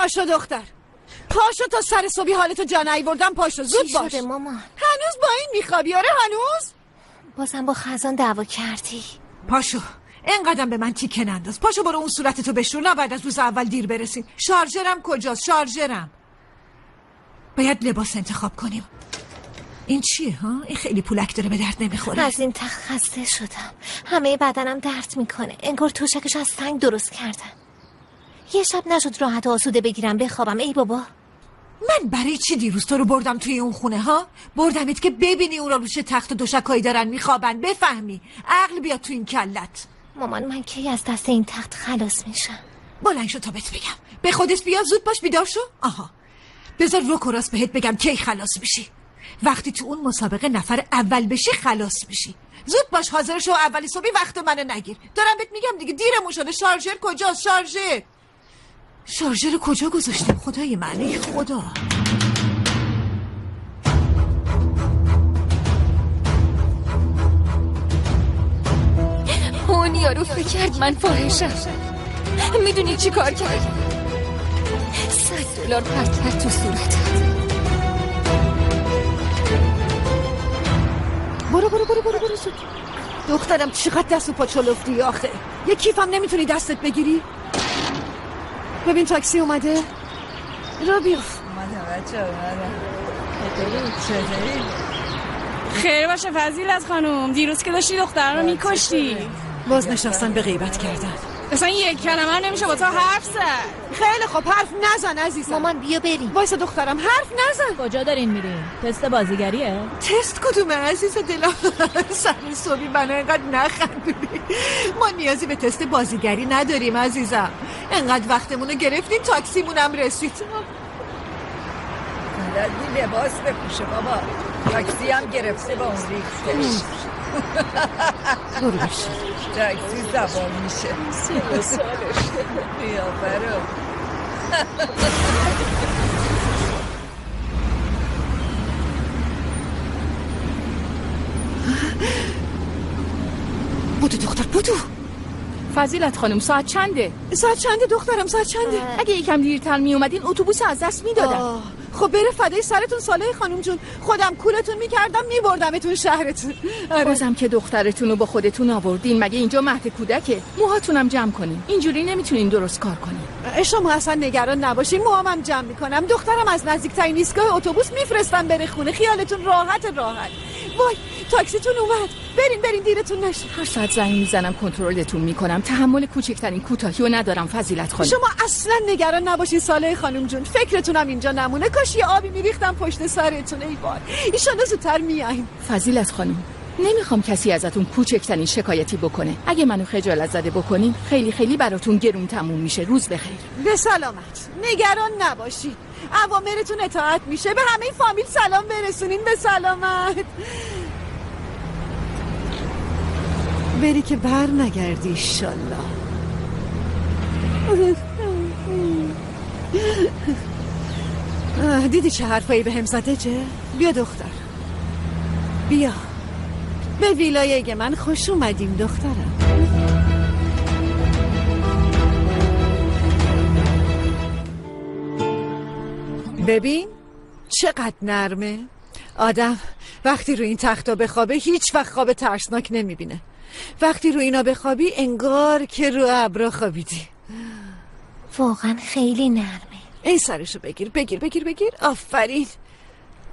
پاشو دختر. پاشو تا سر صبحی حالتو جا نیوردم پاشو. زود باش. شده مامان؟ هنوز با این میخوابی آره هنوز. بازم با خزان دعوا کردی. پاشو اینقدر به من تیکه ننداز. پاشو برو اون صورتتو بشور نه بعد از روز اول دیر برسیم. شارژرم کجاست؟ شارژرم. باید لباس انتخاب کنیم. این چیه ها؟ این خیلی پولک داره به درد نمی‌خوره. از این تخت خسته شدم. همه بدنم درد می‌کنه. انگار توشکش از سنگ درست کردن. یه شب نشد راحت و آسوده بگیرم بخوابم. ای بابا. من برای چی دیروز تو رو بردم توی اون خونه ها؟ بردمت که ببینی اون را روش تخت و دوشکایی دارن میخوابن. بفهمی. عقل بیاد تو این کلت. مامان من کی از دست این تخت خلاص میشم؟ بلند شو تا بهت بگم. به خودت بیا زود باش بیدار شو. آها. بذار رو کراس بهت بگم کی خلاص میشی. وقتی تو اون مسابقه نفر اول بشی خلاص میشی. زود باش حاضر شو اولی صبحی وقت منو نگیر. دارم بهت میگم دیگه دیرمون شده. شارژر کجاست؟ شارژر. شارژر کجا گذاشتیم خدای من ای خدا. اون یارو فکر کرد من فاحشم. می‌دونی چی کار کرد؟ صد دلار پرت کرد تو صورتم. برو برو برو برو برو. دخترم چقدر دست و پا چلفتی آخه؟ یه کیفم نمی‌تونی دستت بگیری؟ ببین تاکسی اومده؟ را بیا اومدم بچه چطوری؟ خیر باشه فضیلت خانم. دیروز که داشتی دختر رو میکشتی. باز نشستن به غیبت کردن. اصلا یک کلمه هم نمیشه با تو حرف زد خیلی خب حرف نزن عزیزم. مامان بیا بریم. وایسا دخترم حرف نزن. کجا دارین میرین؟ تست بازیگریه؟ تست کدومه عزیز دلم؟ سر صبحی منو اینقدر نخندونی. ما نیازی به تست بازیگری نداریم عزیزم. انقدر وقتمونو گرفتیم تاکسیمونم رسید. بلدی لباس بپوشه بابا. تاکسی هم گرفته با اون ریختش برو بشه تاکسی زبان میشه. سی بیا برو بودو دختر بودو. فضیلت خانم ساعت چنده؟ ساعت چنده دخترم ساعت چنده؟ اگه یکم دیرتر میومدین اتوبوس از دست می‌دادم خب بره فدای سرتون ساله خانم جون. خودم کولتون می‌کردم میبردمتون شهرتون. آره. بازم که دخترتون رو با خودتون آوردین. مگه اینجا مهد کودکه؟ موهاتونم جمع کنین. اینجوری نمی‌تونین درست کار کنین. شما اصلا نگران نباشین. موامم جمع می‌کنم. دخترم از نزدیکترین ایستگاه اتوبوس میفرستم بره خونه. خیالتون راحت راحت. وای تاکسیتون اومد. برین برین دیرتون نشه. هر ساعت زنگ می‌زنم کنترلتون می‌کنم. تحمل کوچکترین کوتاهی رو ندارم فضیلت خانم شما اصلا نگران نباشین ساله خانم جون. فکرتونم اینجا نمونه. کاش یه آبی میریختم پشت سرتون ای وای. ایشالا زودتر میایین فضیلت خانم نمی‌خوام کسی ازتون کوچکترین شکایتی بکنه. اگه منو خجالت زده بکنین خیلی خیلی براتون گرون تموم میشه. روز بخیر. به سلامت. نگران نباشین. اوامرتون اطاعت میشه. به همه فامیل سلام برسونین. به سلامت. بری که بر نگردی ایشالله. آه، دیدی چه حرفایی به هم زده چه؟ بیا دختر. بیا. به ویلای من خوش اومدیم دخترم. ببین چقدر نرمه. آدم وقتی رو این تختا بخوابه هیچ وقت خواب ترسناک نمی‌بینه. وقتی رو اینا بخوابی انگار که رو ابرا خوابیدی. واقعا خیلی نرمه. این سرشو بگیر بگیر بگیر بگیر. آفرین.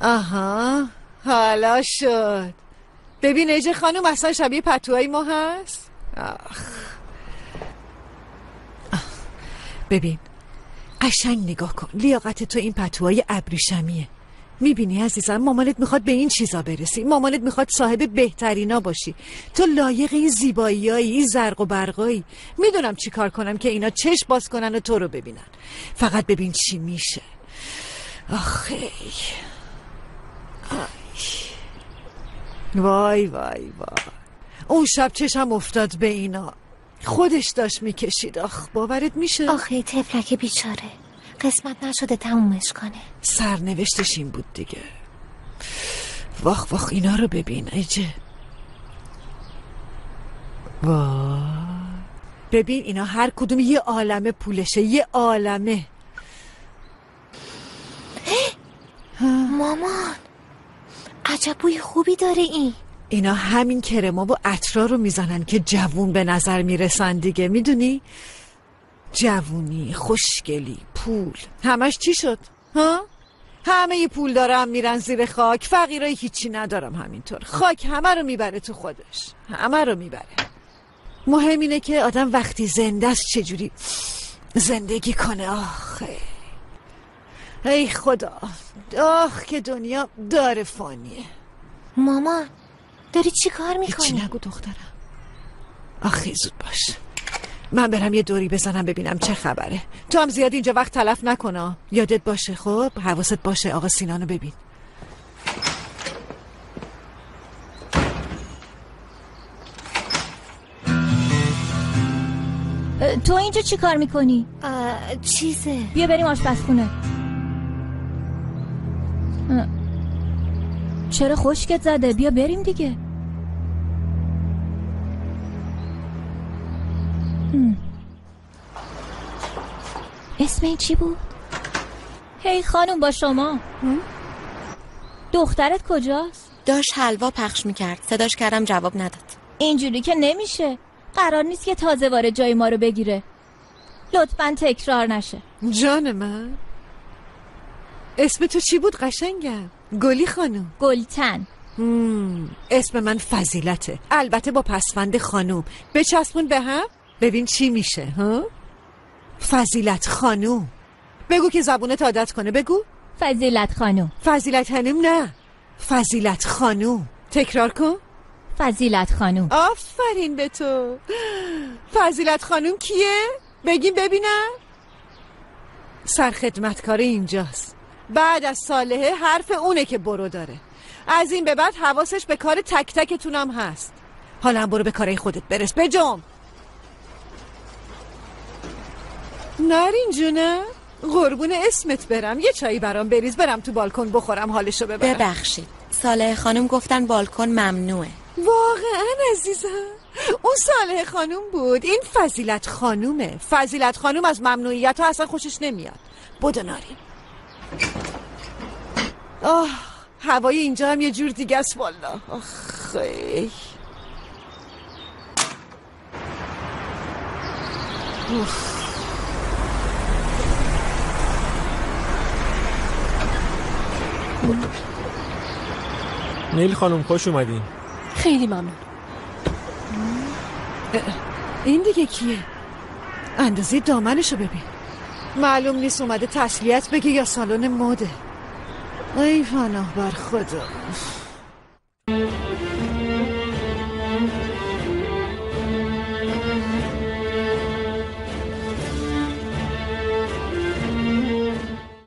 آها حالا شد. ببین ایجه خانم اصلا شبیه پتوهای ما هست. آخ. آه. ببین قشنگ نگاه کن. لیاقت تو این پتوهای ابریشمیه. می‌بینی عزیزم مامانت می‌خواد به این چیزا برسی. مامانت می‌خواد صاحب بهترینا باشی. تو لایق این زیبایی این زرق و برقایی. می‌دونم چی کار کنم که اینا چش باز کنن و تو رو ببینن. فقط ببین چی میشه. آخی آی. وای وای وای. اون شب چشم افتاد به اینا. خودش داشت می‌کشید. آخ باورت میشه؟ آخه تفلک بیچاره. قسمت نشده تمومش کنه. سرنوشتش این بود دیگه. واخ واخ اینا رو ببین ایجه. وا ببین اینا هر کدوم یه عالمه پولشه یه عالمه. مامان عجب بوی خوبی داره این. اینا همین کرما و اطرا رو می‌زنن که جوون به نظر می‌رسن دیگه می‌دونی؟ جوونی خوشگلی پول. همش چی شد؟ ها؟ همه پول دارم میرن زیر خاک. فقیرایی هیچی ندارم همینطور. خاک همه رو می‌بره تو خودش. همه رو می‌بره. مهم اینه که آدم وقتی زنده است چجوری زندگی کنه. آخه. ای خدا. آخ که دنیا داره فانیه. مامان داری چی کار می‌کنی؟ نگو دخترم. آخی زود باش. من برم یه دوری بزنم ببینم چه خبره. تو هم زیاد اینجا وقت تلف نکنا یادت باشه خب؟ حواست باشه. آقا سینانو ببین. تو اینجا چی کار می‌کنی؟ چیزه. بیا بریم آشپزخونه. چرا خشکت زده؟ بیا بریم دیگه. هم. اسم این چی بود؟ هی خانم با شما. دخترت کجاست؟ داشت حلوا پخش می‌کرد. صداش کردم جواب نداد. اینجوری که نمیشه. قرار نیست که تازه وارد جای ما رو بگیره. لطفا تکرار نشه. جان من. اسم تو چی بود قشنگم؟ گلی خانم. گلتن. مم. اسم من فضیلته. البته با پسفند خانوم بچسبون به هم. ببین چی میشه ها؟ فضیلت خانوم. بگو که زبونت عادت کنه بگو. فضیلت خانم فضیلت هنوم نه فضیلت خانوم. تکرار کن. فضیلت خانم آفرین به تو. فضیلت خانوم کیه؟ بگیم ببینم سرخدمتکار اینجاست. بعد از صالحه حرف اونه که برو داره. از این به بعد حواسش به کار تک تکتونم هست. حالا برو به کارهای خودت برس بجم نارین جونه قربون اسمت برم. یه چایی برام بریز برم تو بالکن بخورم حالشو ببرم. ببخشید. صالح خانم گفتن بالکن ممنوعه. واقعا عزیزم. اون صالح خانوم بود. این فضیلت خانومه. فضیلت خانوم از ممنوعیت ها اصلا خوشش نمیاد. بدو نارین. آه هوای اینجا هم یه جور دیگه است والا. آخی نیل خانم خوش اومدین. خیلی ممنون. این دیگه کیه؟ اندازه دامنشو ببین. معلوم نیست اومده تسلیت بگه یا سالن مده. ای پناه بر خدا.